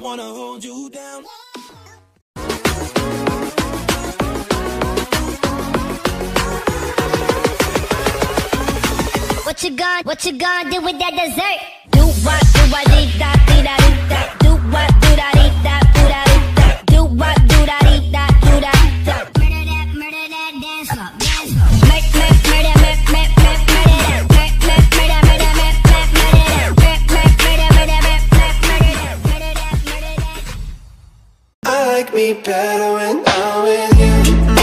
wanna hold you down. What you gonna, what you gonna do with that dessert? Do what? like me better when I'm with you.